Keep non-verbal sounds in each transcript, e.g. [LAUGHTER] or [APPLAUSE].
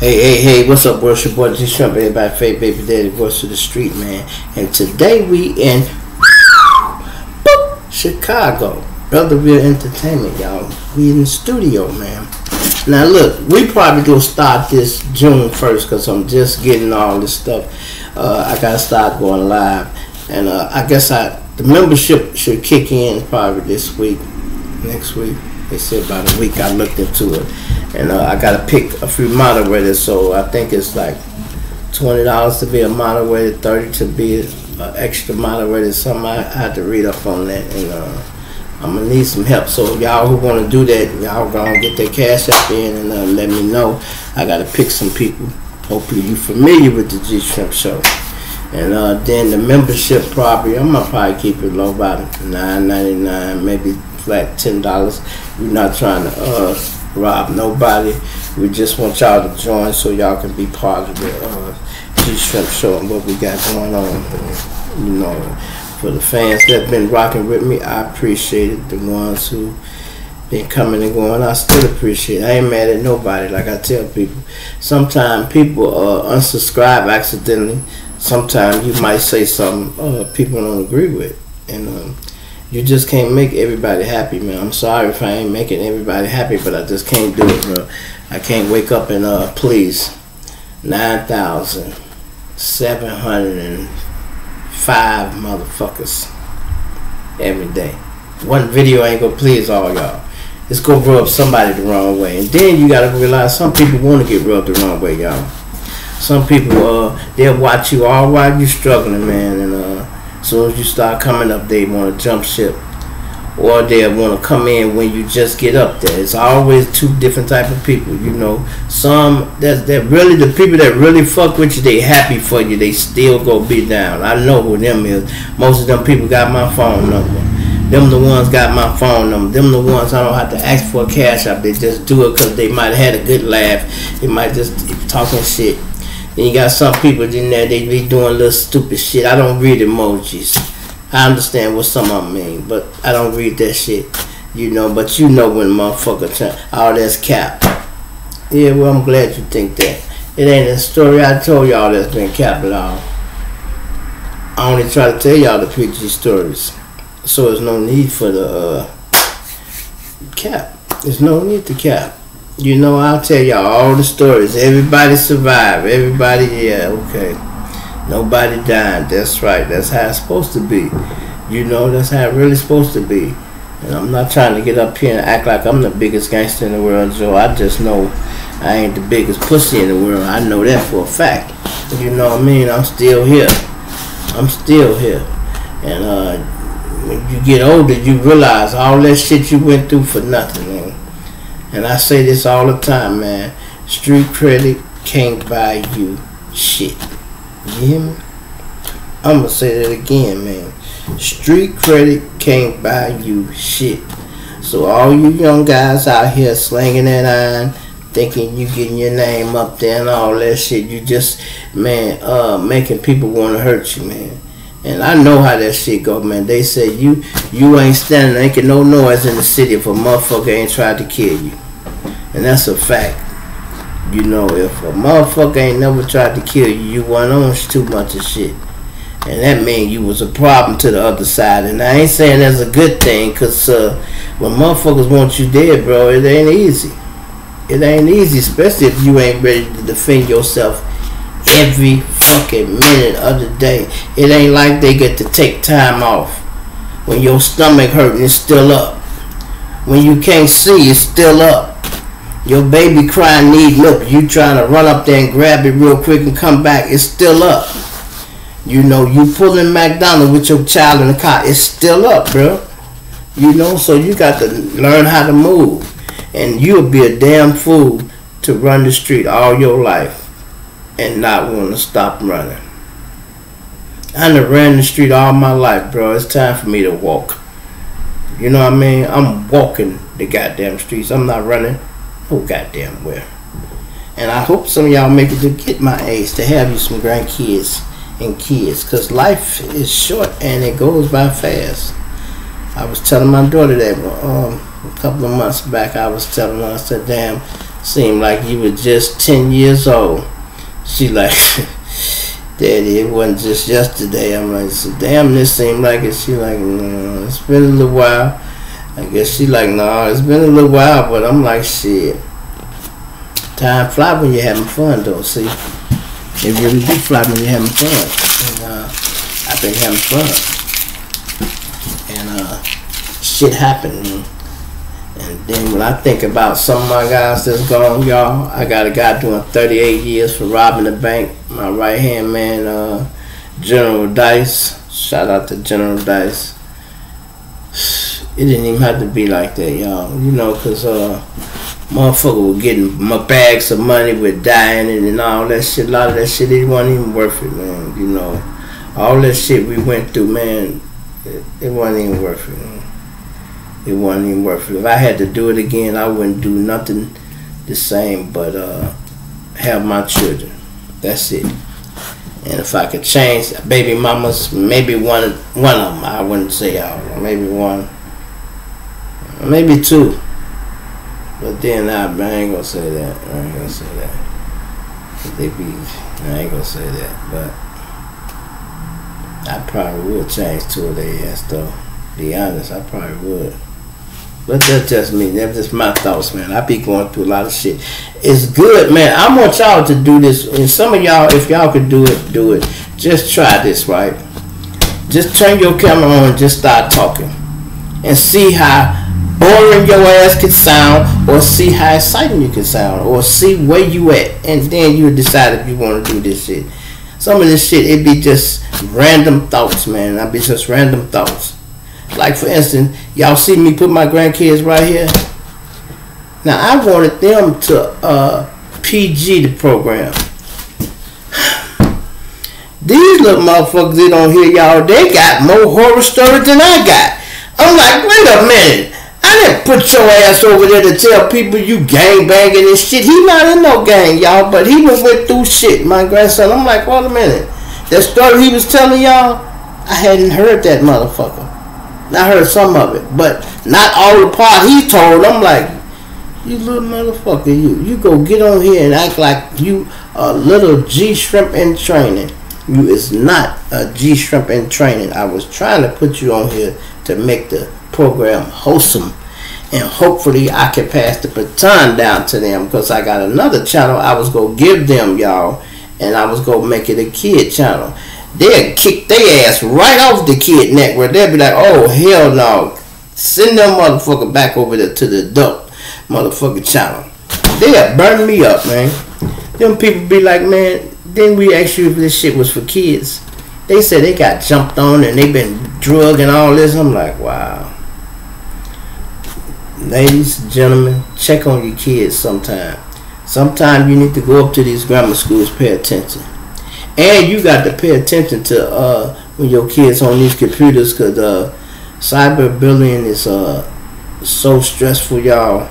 Hey, hey, hey, what's up, world? Your boy G Shrimp, everybody, Faith Baby Daddy, voice of the street, man. And today we in boop, Chicago, Brothersville Entertainment, y'all. We in the studio, man. Now, look, we probably gonna start this June 1st because I'm just getting all this stuff. Uh, I gotta start going live. And uh, I guess I the membership should kick in probably this week, next week. They said about a week. I looked into it and uh, I got to pick a few moderators. So I think it's like twenty dollars to be a moderator, thirty to be an extra moderator. Something I, I had to read up on that, and uh, I'm gonna need some help. So y'all who want to do that, y'all gonna get their cash up in and uh, let me know. I got to pick some people. Hopefully you familiar with the G Shrimp Show. And uh, then the membership probably I'm gonna probably keep it low about nine ninety nine, maybe flat ten dollars. We're not trying to uh, rob nobody. We just want y'all to join so y'all can be part of the uh, G Shrimp Show and what we got going on. You know, for the fans that been rocking with me, I appreciate it. The ones who been coming and going, I still appreciate it. I ain't mad at nobody. Like I tell people, sometimes people uh, unsubscribe accidentally. Sometimes you might say something uh, people don't agree with, and um, you just can't make everybody happy, man. I'm sorry if I ain't making everybody happy, but I just can't do it, bro. I can't wake up and uh please nine thousand seven hundred and five motherfuckers every day. One video ain't gonna please all y'all. It's gonna rub somebody the wrong way, and then you gotta realize some people want to get rubbed the wrong way, y'all. Some people uh they'll watch you all while you're struggling, man, and uh soon as you start coming up, they want to jump ship, or they want to come in when you just get up there. It's always two different type of people. You know, some that that really the people that really fuck with you, they happy for you. They still go be down. I know who them is. Most of them people got my phone number. Them the ones got my phone number. Them the ones I don't have to ask for cash up. They just do it because they might have had a good laugh. They might just talking shit. Then you got some people in there, they be doing little stupid shit. I don't read emojis. I understand what some of them mean, but I don't read that shit. You know, but you know when motherfucker turn, all that's cap. Yeah, well, I'm glad you think that. It ain't a story I told y'all that's been capped all. I only try to tell y'all the PG stories. So there's no need for the uh, cap. There's no need to cap. You know, I'll tell y'all all the stories. Everybody survived. Everybody, yeah, okay. Nobody died. That's right. That's how it's supposed to be. You know, that's how it really supposed to be. And I'm not trying to get up here and act like I'm the biggest gangster in the world, Joe. I just know I ain't the biggest pussy in the world. I know that for a fact. You know what I mean? I'm still here. I'm still here. And uh, when you get older, you realize all that shit you went through for nothing. And I say this all the time, man. Street credit can't buy you shit. You hear me? I'm gonna say that again, man. Street credit can't buy you shit. So all you young guys out here slanging that iron, thinking you getting your name up there and all that shit, you just man, uh, making people want to hurt you, man. And I know how that shit go, man. They say you you ain't standing making no noise in the city if a motherfucker ain't tried to kill you. And that's a fact. You know, if a motherfucker ain't never tried to kill you, you went on too much of shit. And that mean you was a problem to the other side. And I ain't saying that's a good thing, cause uh, when motherfuckers want you dead, bro, it ain't easy. It ain't easy, especially if you ain't ready to defend yourself every fucking minute of the day. It ain't like they get to take time off. When your stomach hurting, it's still up. When you can't see, it's still up. Your baby crying need milk. You trying to run up there and grab it real quick and come back. It's still up. You know, you pulling McDonald's with your child in the car. It's still up, bro. You know, so you got to learn how to move. And you'll be a damn fool to run the street all your life and not want to stop running. I done ran the street all my life, bro. It's time for me to walk. You know what I mean? I'm walking the goddamn streets. I'm not running no goddamn where. And I hope some of y'all make it to get my age to have you some grandkids and kids. Because life is short and it goes by fast. I was telling my daughter that um, a couple of months back. I was telling her, I said, damn, Seemed like you were just 10 years old. She like, [LAUGHS] Daddy, it wasn't just yesterday. I'm like, so damn, this seemed like it. She like, no, it's been a little while. I guess she like, no, nah, it's been a little while, but I'm like, shit. Time fly when you're having fun, though. See, it really do fly when you're having fun. And uh, I've been having fun, and uh, shit happened. And then when I think about some of my guys that's gone, y'all, I got a guy doing 38 years for robbing the bank. My right hand man, uh, General Dice. Shout out to General Dice. It didn't even have to be like that, y'all. You know, cause uh, motherfucker was getting my bags of money with dying and all that shit. A lot of that shit, it wasn't even worth it, man. You know, all that shit we went through, man, it, it wasn't even worth it. It wasn't even worth it. If I had to do it again, I wouldn't do nothing the same but uh, have my children. That's it. And if I could change baby mamas, maybe one one of them, I wouldn't say all. Maybe one, maybe two. But then I, I ain't gonna say that. I ain't gonna say that. They be, I ain't gonna say that. But I probably would change two of their ass though. Be honest, I probably would. But that's just me. That's just my thoughts, man. I be going through a lot of shit. It's good, man. I want y'all to do this. And some of y'all, if y'all could do it, do it. Just try this, right? Just turn your camera on and just start talking. And see how boring your ass can sound, or see how exciting you can sound, or see where you at. And then you decide if you want to do this shit. Some of this shit, it be just random thoughts, man. I be just random thoughts. Like for instance, y'all see me put my grandkids right here. Now I wanted them to uh, PG the program. [SIGHS] These little motherfuckers that don't hear y'all, they got more horror stories than I got. I'm like, wait a minute. I didn't put your ass over there to tell people you gang banging and shit. He not in no gang, y'all, but he was went through shit, my grandson. I'm like, wait a minute. That story he was telling y'all, I hadn't heard that motherfucker. I heard some of it, but not all the part he told. I'm like, you little motherfucker, you you go get on here and act like you a little G shrimp in training. You is not a G shrimp in training. I was trying to put you on here to make the program wholesome, and hopefully I can pass the baton down to them because I got another channel I was gonna give them y'all, and I was gonna make it a kid channel they'll kick their ass right off the kid network. They'll be like, oh, hell no. Send them motherfucker back over there to the adult motherfucking channel. They'll burn me up, man. Them people be like, man, then we ask you if this shit was for kids. They said they got jumped on and they been drugged and all this. I'm like, wow. Ladies, and gentlemen, check on your kids sometime. Sometime you need to go up to these grammar schools, pay attention and you got to pay attention to uh, when your kids on these computers because uh, cyberbullying is uh, so stressful, y'all.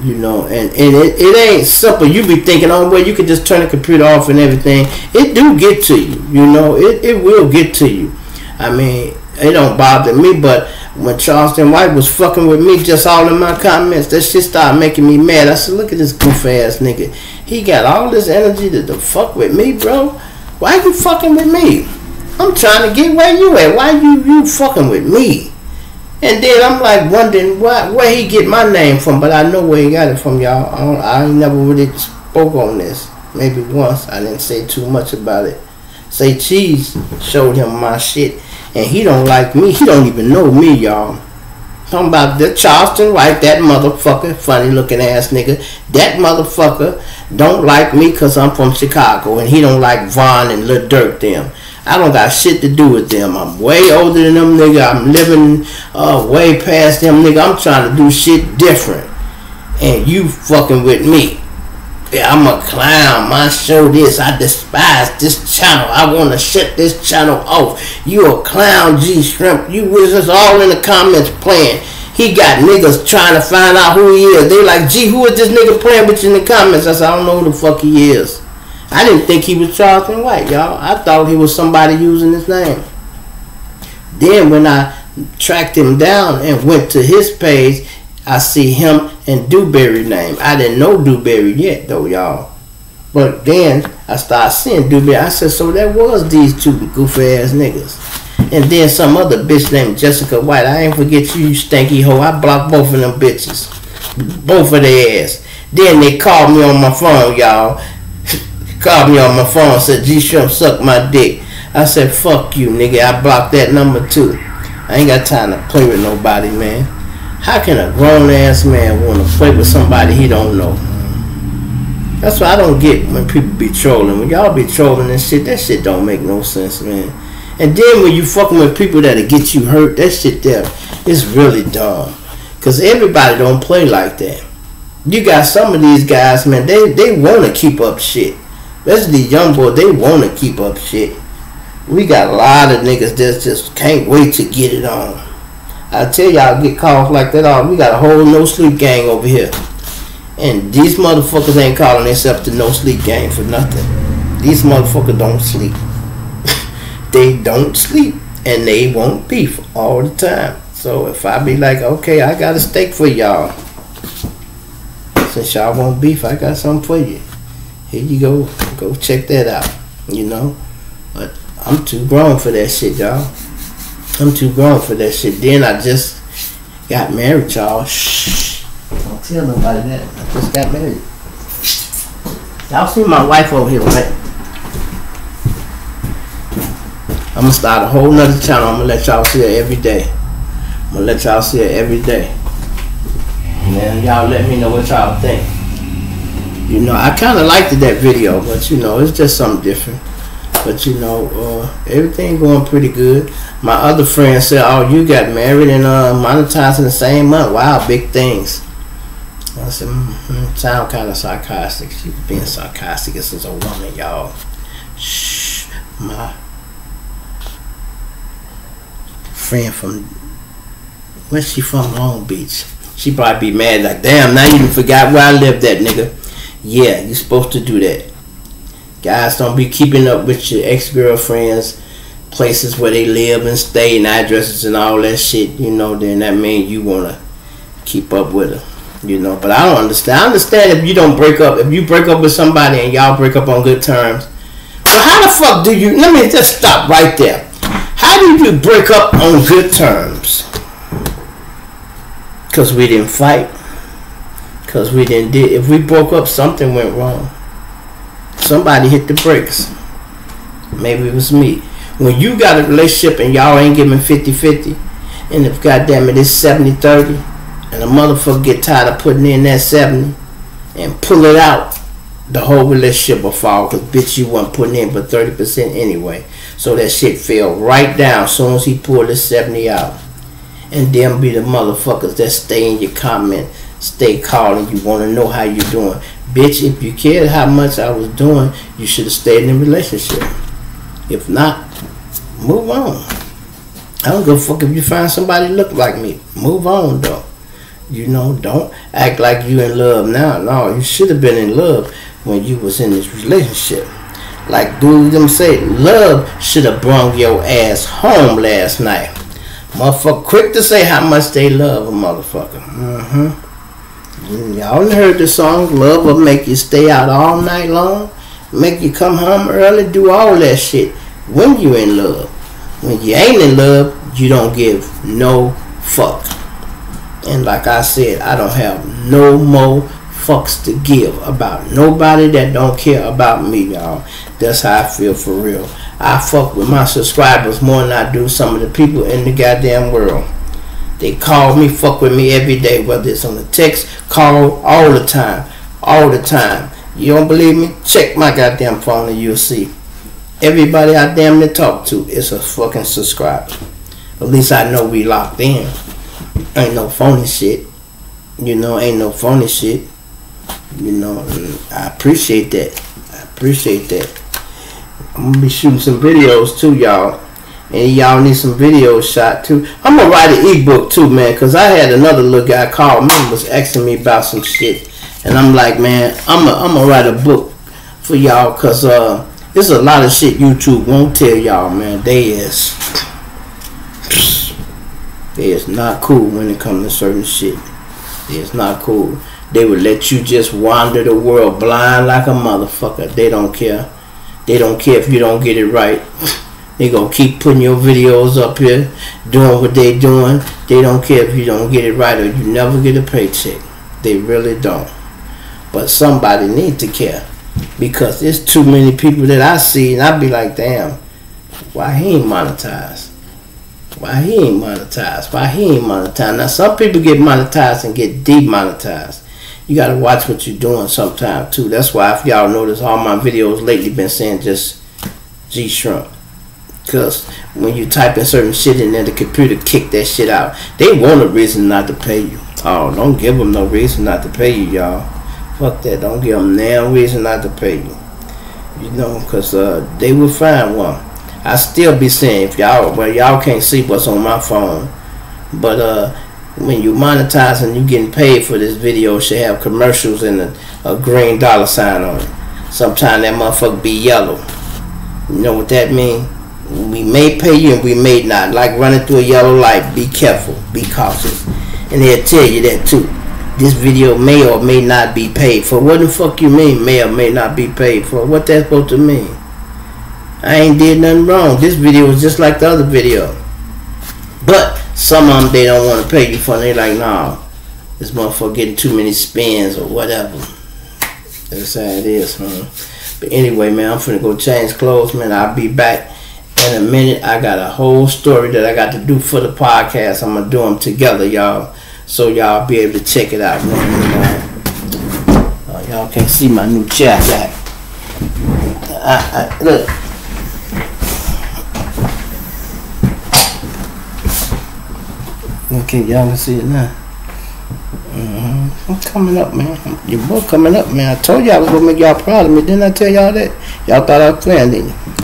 You know, and, and it, it ain't simple. You be thinking, oh, well, you can just turn the computer off and everything. It do get to you. You know, it, it will get to you. I mean, it don't bother me, but when Charleston White was fucking with me just all in my comments, that shit started making me mad. I said, look at this goof ass nigga. He got all this energy to, to fuck with me, bro. Why you fucking with me? I'm trying to get where you at. Why you you fucking with me? And then I'm like wondering why, where he get my name from, but I know where he got it from, y'all. I, I never really spoke on this. Maybe once. I didn't say too much about it. Say Cheese showed him my shit and he don't like me. He don't even know me, y'all. Talking about the Charleston White, that motherfucker, funny looking ass nigga. That motherfucker don't like me because I'm from Chicago and he don't like Von and Lil Durk them. I don't got shit to do with them. I'm way older than them nigga. I'm living uh, way past them nigga. I'm trying to do shit different. And you fucking with me. I'm a clown. My show this. I despise this channel. I want to shut this channel off. You a clown, G Shrimp. You was just all in the comments playing. He got niggas trying to find out who he is. They like, gee, who is this nigga playing with you in the comments? I said, I don't know who the fuck he is. I didn't think he was Charleston White, y'all. I thought he was somebody using his name. Then when I tracked him down and went to his page, I see him and Dewberry name. I didn't know Dewberry yet though, y'all. But then I started seeing Dewberry. I said, so that was these two goofy ass niggas. And then some other bitch named Jessica White. I ain't forget you, you stanky hoe. I blocked both of them bitches. Both of their ass. Then they called me on my phone, y'all. [LAUGHS] called me on my phone said, G Shrimp suck my dick. I said, fuck you, nigga. I blocked that number too. I ain't got time to play with nobody, man. How can a grown ass man want to play with somebody he don't know? That's what I don't get when people be trolling. When y'all be trolling and shit, that shit don't make no sense, man. And then when you fucking with people that'll get you hurt, that shit there is really dumb. Cause everybody don't play like that. You got some of these guys, man, they, they wanna keep up shit. Especially the young boy, they wanna keep up shit. We got a lot of niggas that just can't wait to get it on. I tell y'all, get calls like that all. We got a whole no sleep gang over here. And these motherfuckers ain't calling themselves the no sleep gang for nothing. These motherfuckers don't sleep. [LAUGHS] they don't sleep. And they want beef all the time. So if I be like, okay, I got a steak for y'all. Since y'all want beef, I got something for you. Here you go. Go check that out. You know? But I'm too grown for that shit, y'all. I'm too grown for that shit. Then I just got married, y'all. Shh. Don't tell nobody that. I just got married. Y'all see my wife over here, right? I'm gonna start a whole nother channel. I'm gonna let y'all see her every day. I'm gonna let y'all see her every day. And then y'all let me know what y'all think. You know, I kind of liked that video, but you know, it's just something different. But you know, uh, everything going pretty good. My other friend said, "Oh, you got married and uh, monetizing the same month. Wow, big things." I said, mm-hmm. sound kind of sarcastic. She's being sarcastic as a woman, y'all. Shh, my friend from where's she from? Long Beach. She probably be mad like, damn, now you forgot where I lived that nigga. Yeah, you're supposed to do that. Guys, don't be keeping up with your ex-girlfriends, places where they live and stay, and addresses and all that shit. You know, then that means you wanna keep up with her. You know, but I don't understand. I understand if you don't break up, if you break up with somebody and y'all break up on good terms. Well, how the fuck do you? Let me just stop right there. How do you break up on good terms? Cause we didn't fight. Cause we didn't did. If we broke up, something went wrong. Somebody hit the brakes. Maybe it was me. When you got a relationship and y'all ain't giving 50-50, and if goddamn it is 70-30 and a motherfucker get tired of putting in that 70 and pull it out, the whole relationship will fall because bitch you wasn't putting in but 30% anyway. So that shit fell right down as soon as he pulled the 70 out. And them be the motherfuckers that stay in your comment, stay calling you, want to know how you doing. Bitch, if you cared how much I was doing, you should have stayed in the relationship. If not, move on. I don't give a fuck if you find somebody look like me. Move on though. You know, don't act like you in love now. No, you should have been in love when you was in this relationship. Like dude them say, love should have brung your ass home last night. Motherfucker quick to say how much they love a motherfucker. Mm-hmm. Y'all heard the song, Love will make you stay out all night long, make you come home early, do all that shit when you in love. When you ain't in love, you don't give no fuck. And like I said, I don't have no more fucks to give about nobody that don't care about me, y'all. That's how I feel for real. I fuck with my subscribers more than I do some of the people in the goddamn world. They call me, fuck with me every day, whether it's on the text, call, all the time. All the time. You don't believe me? Check my goddamn phone and you'll see. Everybody I damn near talk to is a fucking subscriber. At least I know we locked in. Ain't no phony shit. You know, ain't no phony shit. You know, I appreciate that. I appreciate that. I'm gonna be shooting some videos too, y'all. And y'all need some videos shot too. I'm gonna write an ebook too, man, cause I had another little guy call me was asking me about some shit, and I'm like, man, I'm gonna write a book for y'all, cause uh, there's a lot of shit YouTube won't tell y'all, man. They is they is not cool when it comes to certain shit. It's not cool. They would let you just wander the world blind like a motherfucker. They don't care. They don't care if you don't get it right. They gonna keep putting your videos up here, doing what they doing. They don't care if you don't get it right or you never get a paycheck. They really don't. But somebody need to care because there's too many people that I see and I be like, damn, why he ain't monetized? Why he ain't monetized? Why he ain't monetized? Now some people get monetized and get demonetized. You gotta watch what you're doing sometime too. That's why if y'all notice all my videos lately been saying just G Shrimp. Cause when you type in certain shit in there, the computer kick that shit out. They want a reason not to pay you. Oh, don't give them no reason not to pay you, y'all. Fuck that. Don't give them no reason not to pay you. You know, cause uh, they will find one. I still be saying if y'all, well, y'all can't see what's on my phone, but uh, when you monetize and you getting paid for this video, should have commercials and a, a green dollar sign on it. Sometimes that motherfucker be yellow. You know what that mean? We may pay you and we may not. Like running through a yellow light. Be careful. Be cautious. And they'll tell you that too. This video may or may not be paid for. What the fuck you mean may or may not be paid for? What that supposed to mean? I ain't did nothing wrong. This video was just like the other video. But some of them they don't want to pay you for. They like, nah, this motherfucker getting too many spins or whatever. That's how it is, huh? But anyway, man, I'm finna go change clothes, man. I'll be back in a minute. I got a whole story that I got to do for the podcast. I'm gonna do them together, y'all, so y'all be able to check it out. Uh, y'all can't see my new chat I I, I, look. Okay, y'all can see it now. Mm-hmm. I'm coming up, man. Your boy coming up, man. I told y'all I was gonna make y'all proud of me. Didn't I tell y'all that? Y'all thought I was playing, didn't you?